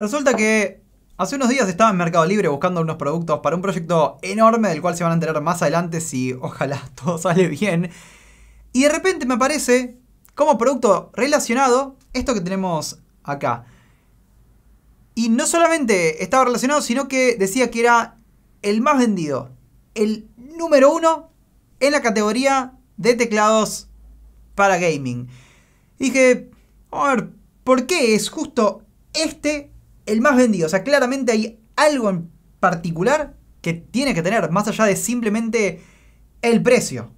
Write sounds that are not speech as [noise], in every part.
Resulta que hace unos días estaba en Mercado Libre buscando unos productos para un proyecto enorme del cual se van a enterar más adelante si ojalá [laughs] todo sale bien. Y de repente me aparece como producto relacionado esto que tenemos acá. Y no solamente estaba relacionado, sino que decía que era el más vendido, el número uno en la categoría de teclados para gaming. dije, a ver, ¿por qué es justo este el más vendido. O sea, claramente hay algo en particular que tiene que tener, más allá de simplemente el precio.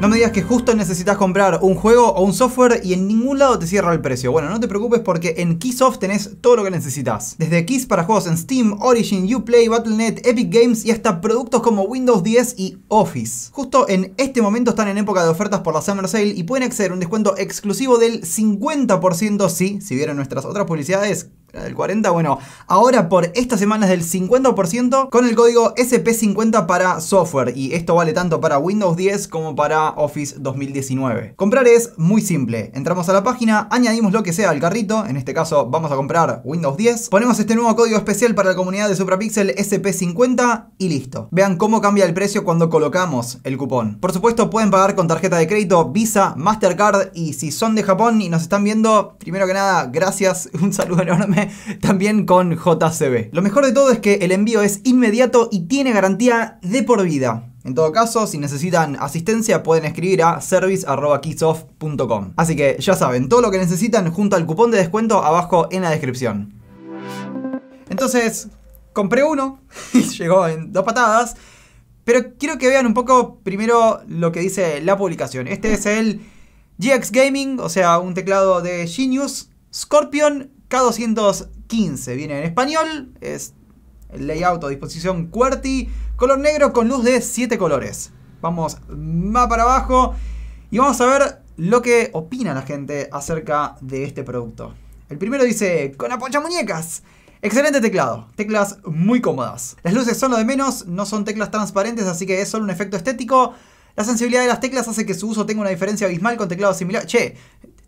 No me digas que justo necesitas comprar un juego o un software y en ningún lado te cierra el precio. Bueno, no te preocupes porque en Keysoft tenés todo lo que necesitas. Desde keys para juegos en Steam, Origin, Uplay, Battle.net, Epic Games y hasta productos como Windows 10 y Office. Justo en este momento están en época de ofertas por la Summer Sale y pueden acceder a un descuento exclusivo del 50% sí, si vieron nuestras otras publicidades, del 40, bueno, ahora por estas semanas del 50% con el código SP50 para software. Y esto vale tanto para Windows 10 como para Office 2019. Comprar es muy simple, entramos a la página, añadimos lo que sea al carrito, en este caso vamos a comprar Windows 10, ponemos este nuevo código especial para la comunidad de Suprapixel SP50 y listo. Vean cómo cambia el precio cuando colocamos el cupón. Por supuesto pueden pagar con tarjeta de crédito, Visa, Mastercard. Y si son de Japón y nos están viendo, primero que nada, gracias, [laughs] un saludo enorme [laughs] también con JCB. Lo mejor de todo es que el envío es inmediato y tiene garantía de por vida. En todo caso, si necesitan asistencia pueden escribir a service.keysoft.com. Así que ya saben, todo lo que necesitan junto al cupón de descuento abajo en la descripción. Entonces, compré uno y [laughs] llegó en dos patadas. Pero quiero que vean un poco primero lo que dice la publicación. Este es el GX Gaming, o sea, un teclado de Genius Scorpion K215 viene en español, es el layout o disposición QWERTY, color negro con luz de 7 colores. Vamos más para abajo y vamos a ver lo que opina la gente acerca de este producto. El primero dice, con apoya muñecas. Excelente teclado, teclas muy cómodas. Las luces son lo de menos, no son teclas transparentes, así que es solo un efecto estético. La sensibilidad de las teclas hace que su uso tenga una diferencia abismal con teclados similares. Che,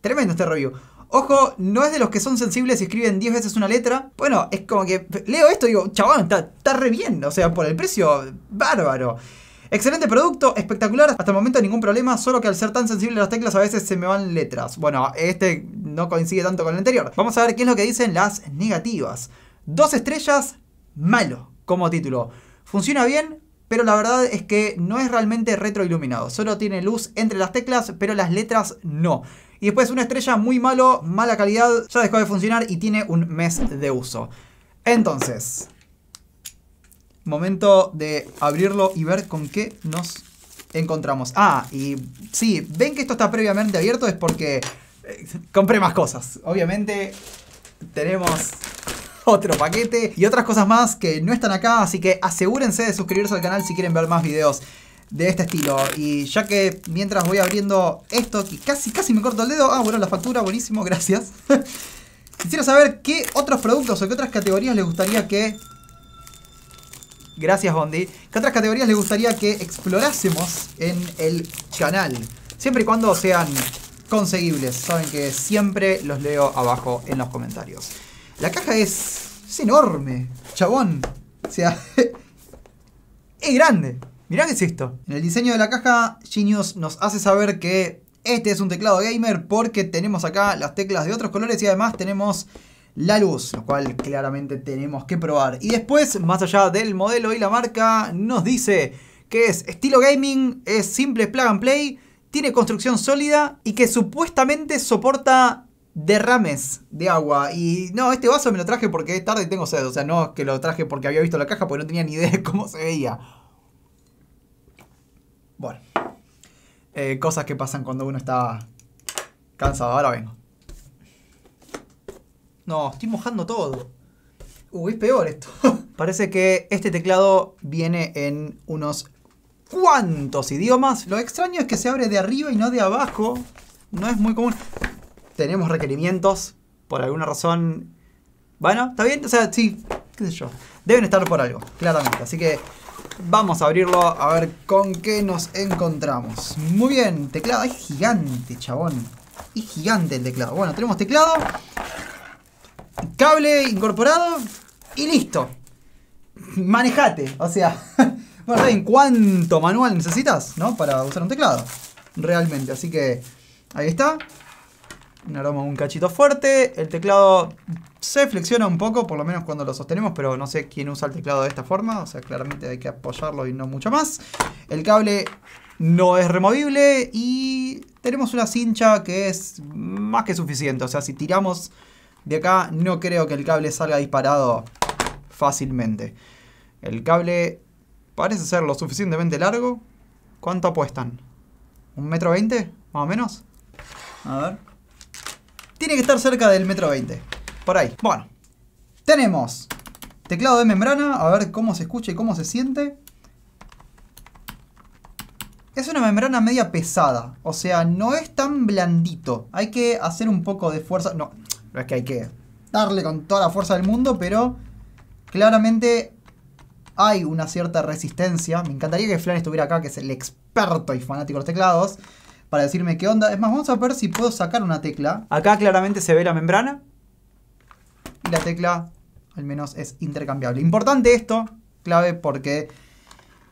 tremendo este review. Ojo, no es de los que son sensibles y escriben 10 veces una letra. Bueno, es como que leo esto y digo, chabón, está, re bien. O sea, por el precio, bárbaro. Excelente producto, espectacular, hasta el momento ningún problema, solo que al ser tan sensible las teclas a veces se me van letras. Bueno, este no coincide tanto con el anterior. Vamos a ver qué es lo que dicen las negativas. Dos estrellas, malo, como título. Funciona bien, pero la verdad es que no es realmente retroiluminado. Solo tiene luz entre las teclas, pero las letras no. Y después una estrella muy malo, mala calidad, ya dejó de funcionar y tiene un mes de uso. Entonces, momento de abrirlo y ver con qué nos encontramos. Ah, y sí, ven que esto está previamente abierto es porque eh, compré más cosas. Obviamente tenemos otro paquete y otras cosas más que no están acá, así que asegúrense de suscribirse al canal si quieren ver más videos de este estilo. Y ya que mientras voy abriendo esto, que casi, casi me corto el dedo. Ah, bueno, la factura, buenísimo, [laughs] gracias. Quisiera saber qué otros productos o qué otras categorías les gustaría que... Gracias, Bondi. ¿Qué otras categorías les gustaría que explorásemos en el canal? Siempre y cuando sean conseguibles. Saben que siempre los leo abajo en los comentarios. La caja es, es enorme, chabón. O sea, [laughs] es grande. Mirá qué es esto. En el diseño de la caja, Genius nos hace saber que este es un teclado gamer porque tenemos acá las teclas de otros colores y además tenemos la luz, lo cual claramente tenemos que probar. Y después, más allá del modelo y la marca, nos dice que es estilo gaming, es simple plug and play, tiene construcción sólida y que supuestamente soporta derrames de agua. Y no, este vaso me lo traje porque es tarde y tengo sed. O sea, no que lo traje porque había visto la caja porque no tenía ni idea de cómo se veía. Bueno. Eh, cosas que pasan cuando uno está cansado. Ahora vengo. No, estoy mojando todo. Uy, es peor esto. [laughs] Parece que este teclado viene en unos cuantos idiomas. Lo extraño es que se abre de arriba y no de abajo. No es muy común. Tenemos requerimientos. Por alguna razón. Bueno, está bien. O sea, sí. ¿Qué sé yo? Deben estar por algo, claramente. Así que Vamos a abrirlo a ver con qué nos encontramos. Muy bien, teclado. Es gigante, chabón. Es gigante el teclado. Bueno, tenemos teclado. cable incorporado y listo. Manejate, o sea, [laughs] bueno, ¿saben cuánto manual necesitas, no? Para usar un teclado, realmente. Así que ahí está. Un aroma un cachito fuerte. El teclado se flexiona un poco, por lo menos cuando lo sostenemos, pero no sé quién usa el teclado de esta forma. O sea, claramente hay que apoyarlo y no mucho más. El cable no es removible y tenemos una cincha que es más que suficiente. O sea, si tiramos de acá, no creo que el cable salga disparado fácilmente. El cable parece ser lo suficientemente largo. ¿Cuánto apuestan? ¿Un metro veinte? Más o menos. A ver. Tiene que estar cerca del metro 20. Por ahí. Bueno. Tenemos teclado de membrana. A ver cómo se escucha y cómo se siente. Es una membrana media pesada. O sea, no es tan blandito. Hay que hacer un poco de fuerza. No, no es que hay que darle con toda la fuerza del mundo, pero claramente hay una cierta resistencia. Me encantaría que Flan estuviera acá, que es el experto y fanático de los teclados para decirme qué onda. Es más, vamos a ver si puedo sacar una tecla. Acá claramente se ve la membrana. Y la tecla al menos es intercambiable. Importante esto, clave porque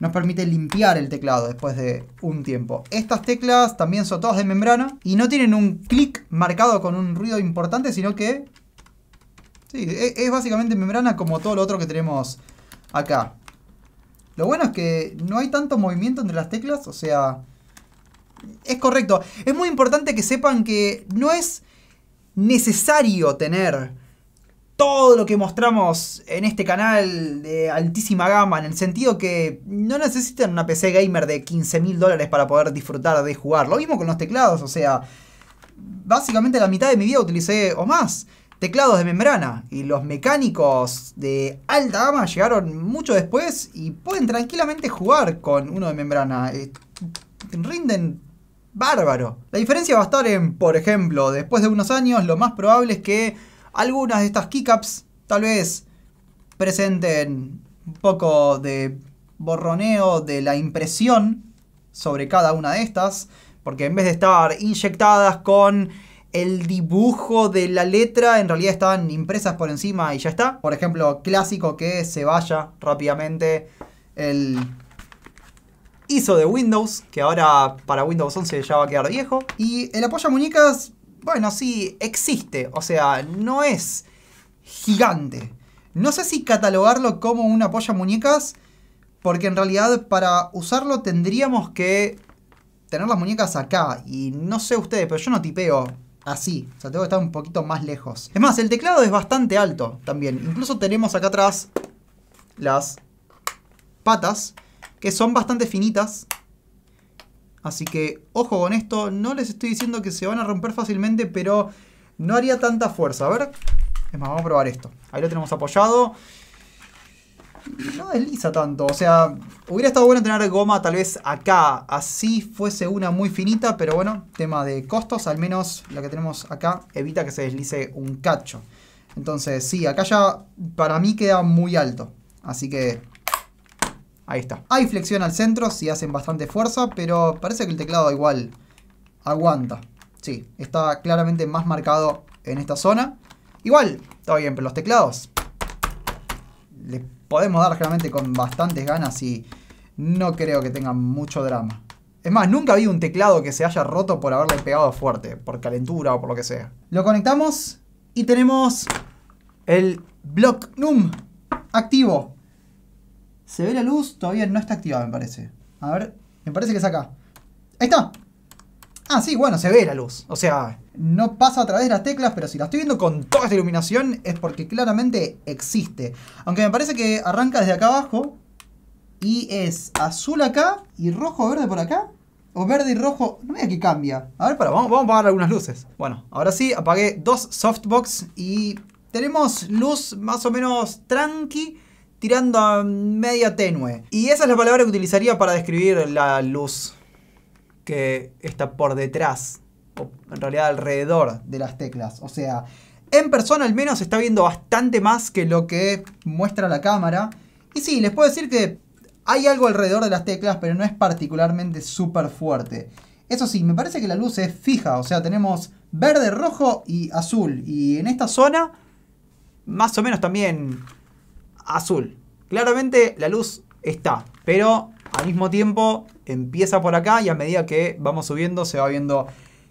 nos permite limpiar el teclado después de un tiempo. Estas teclas también son todas de membrana y no tienen un clic marcado con un ruido importante, sino que sí, e-, es básicamente membrana como todo lo otro que tenemos acá. Lo bueno es que no hay tanto movimiento entre las teclas, o sea, es correcto. Es muy importante que sepan que no es necesario tener todo lo que mostramos en este canal de altísima gama, en el sentido que no necesitan una PC gamer de 15 mil dólares para poder disfrutar de jugar. Lo mismo con los teclados, o sea, básicamente la mitad de mi vida utilicé o más teclados de membrana y los mecánicos de alta gama llegaron mucho después y pueden tranquilamente jugar con uno de membrana. Eh, rinden bárbaro. La diferencia va a estar en, por ejemplo, después de unos años, lo más probable es que algunas de estas keycaps tal vez presenten un poco de borroneo de la impresión sobre cada una de estas, porque en vez de estar inyectadas con el dibujo de la letra, en realidad están impresas por encima y ya está. Por ejemplo, clásico que se vaya rápidamente el hizo de Windows, que ahora para Windows 11 ya va a quedar viejo. Y el apoyo a muñecas, bueno, sí, existe. O sea, no es gigante. No sé si catalogarlo como un apoyo a muñecas, porque en realidad para usarlo tendríamos que tener las muñecas acá. Y no sé ustedes, pero yo no tipeo así. O sea, tengo que estar un poquito más lejos. Es más, el teclado es bastante alto también. Incluso tenemos acá atrás las patas que son bastante finitas. Así que ojo con esto, no les estoy diciendo que se van a romper fácilmente, pero no haría tanta fuerza. A ver, es más, vamos a probar esto. Ahí lo tenemos apoyado. No desliza tanto, o sea, hubiera estado bueno tener goma tal vez acá, así fuese una muy finita, pero bueno, tema de costos, al menos la que tenemos acá evita que se deslice un cacho. Entonces, sí, acá ya para mí queda muy alto, así que Ahí está. Hay flexión al centro si hacen bastante fuerza, pero parece que el teclado igual aguanta. Sí, está claramente más marcado en esta zona. Igual, está bien, pero los teclados le podemos dar generalmente con bastantes ganas y no creo que tengan mucho drama. Es más, nunca vi un teclado que se haya roto por haberle pegado fuerte, por calentura o por lo que sea. Lo conectamos y tenemos el Block NUM activo. ¿Se ve la luz? Todavía no está activada, me parece. A ver, me parece que es acá. ¡Ahí está! Ah, sí, bueno, se ve la luz. O sea, no pasa a través de las teclas, pero si la estoy viendo con toda esta iluminación es porque claramente existe. Aunque me parece que arranca desde acá abajo y es azul acá y rojo verde por acá. O verde y rojo, no vea que cambia. A ver, para, vamos, vamos a apagar algunas luces. Bueno, ahora sí, apagué dos softbox y tenemos luz más o menos tranqui tirando a media tenue. Y esa es la palabra que utilizaría para describir la luz que está por detrás, o en realidad alrededor de las teclas. O sea, en persona al menos está viendo bastante más que lo que muestra la cámara. Y sí, les puedo decir que hay algo alrededor de las teclas, pero no es particularmente súper fuerte. Eso sí, me parece que la luz es fija, o sea, tenemos verde, rojo y azul. Y en esta zona más o menos también azul. Claramente la luz está, pero al mismo tiempo empieza por acá y a medida que vamos subiendo se va viendo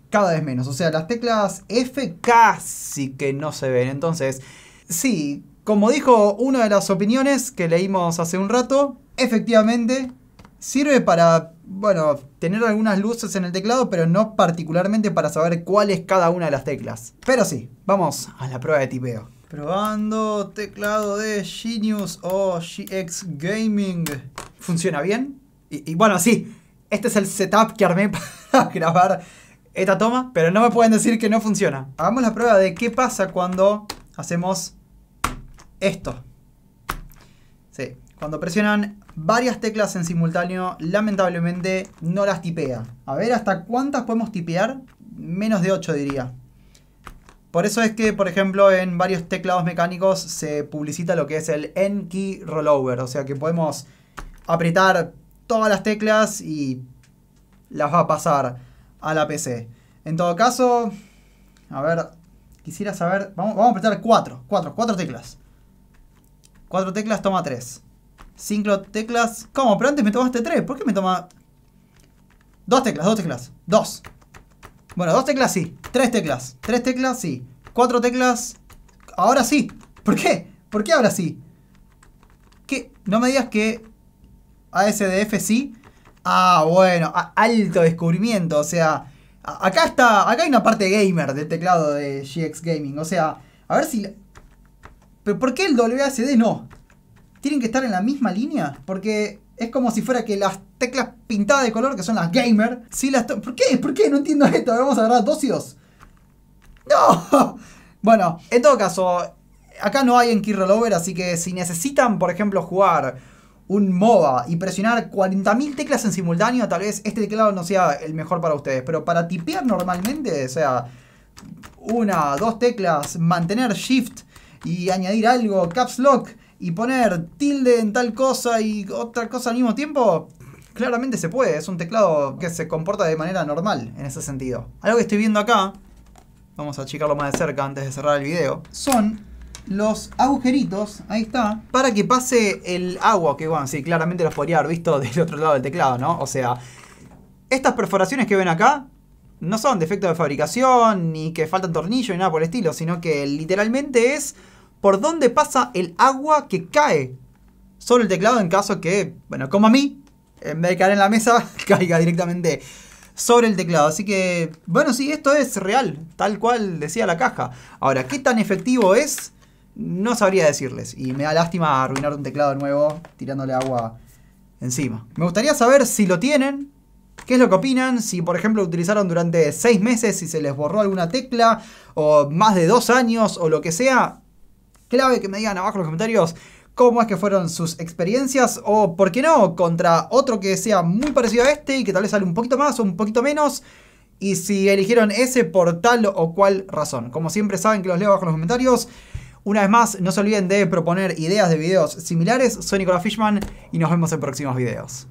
cada vez menos. O sea, las teclas F casi que no se ven. Entonces, sí, como dijo una de las opiniones que leímos hace un rato, efectivamente sirve para, bueno, tener algunas luces en el teclado, pero no particularmente para saber cuál es cada una de las teclas. Pero sí, vamos a la prueba de tipeo. Probando teclado de Genius o GX Gaming. ¿Funciona bien? Y, y, bueno, sí, este es el setup que armé [laughs] para grabar esta toma, pero no me pueden decir que no funciona. Hagamos la prueba de qué pasa cuando hacemos esto. Sí, cuando presionan varias teclas en simultáneo, lamentablemente no las tipea. A ver, ¿hasta cuántas podemos tipear? Menos de 8 diría. Por eso es que, por ejemplo, en varios teclados mecánicos se publicita lo que es el N-Key Rollover. O sea que podemos apretar todas las teclas y las va a pasar a la PC. En todo caso, a ver, quisiera saber, vamos, vamos a apretar 4, 4, 4 teclas. 4 teclas toma 3. 5 teclas, ¿cómo? Pero antes me tomaste 3, ¿por qué me toma...? 2 teclas, 2 teclas, 2. Bueno, 2 teclas sí, 3 teclas, 3 teclas sí, 4 teclas, ahora sí. ¿Por qué? ¿Por qué ahora sí? ¿Qué? No me digas que ASDF sí. Ah, bueno, alto descubrimiento. O sea, acá está, acá hay una parte gamer del teclado de GX Gaming. O sea, a ver si... ¿Pero por qué el WASD no? ¿Tienen que estar en la misma línea? Porque es como si fuera que las teclas pintadas de color, que son las gamer, sí las... ¿Por qué? ¿Por qué? No entiendo esto. Vamos a agarrar dos. ¡No! [laughs] Bueno, en todo caso, acá no hay en Key Rollover, así que si necesitan, por ejemplo, jugar un MOBA y presionar 40.000 teclas en simultáneo, tal vez este teclado no sea el mejor para ustedes. Pero para tipear normalmente, o sea, una, dos teclas, mantener Shift y añadir algo, Caps Lock y poner tilde en tal cosa y otra cosa al mismo tiempo, claramente se puede. Es un teclado que se comporta de manera normal en ese sentido. Algo que estoy viendo acá, vamos a achicarlo más de cerca antes de cerrar el video, son los agujeritos, ahí está, para que pase el agua, que bueno, sí, claramente los podría haber visto [laughs] del otro lado del teclado, ¿no? O sea, estas perforaciones que ven acá no son defecto de fabricación, ni que faltan tornillos, ni nada por el estilo, sino que literalmente es por donde pasa el agua que cae sobre el teclado en caso que, bueno, como a mí, en vez de caer en la mesa, [laughs] caiga directamente sobre el teclado. Así que, bueno, sí, esto es real, tal cual decía la caja. Ahora, ¿qué tan efectivo es? No sabría decirles. Y me da lástima arruinar un teclado nuevo tirándole agua encima. Me gustaría saber si lo tienen. ¿Qué es lo que opinan? Si por ejemplo lo utilizaron durante 6 meses, si se les borró alguna tecla, o más de 2 años, o lo que sea. Clave que me digan abajo en los comentarios cómo es que fueron sus experiencias, o por qué no, contra otro que sea muy parecido a este y que tal vez sale un poquito más o un poquito menos. Y si eligieron ese por tal o cual razón. Como siempre saben que los leo abajo en los comentarios. Una vez más, no se olviden de proponer ideas de videos similares. Soy Nicolás Fishman y nos vemos en próximos videos.